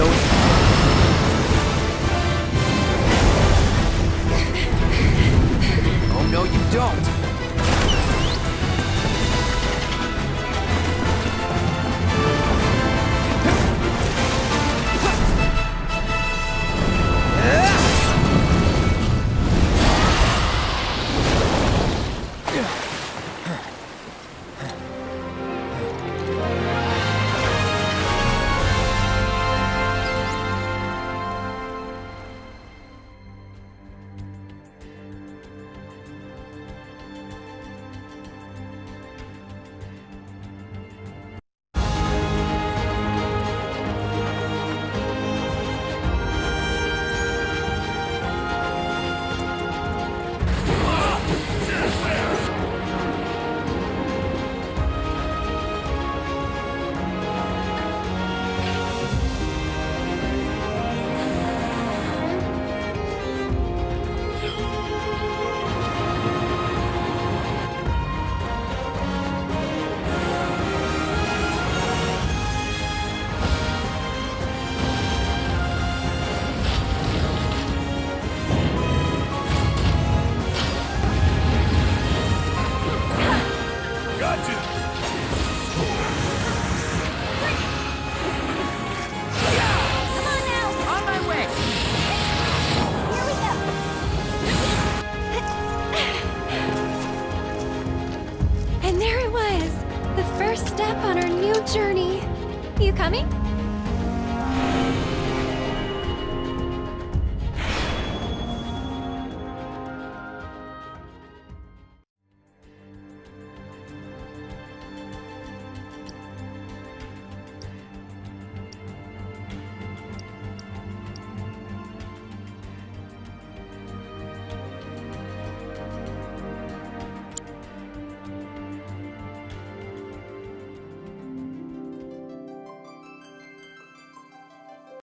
Oh no, you don't! Step on our new journey. You coming?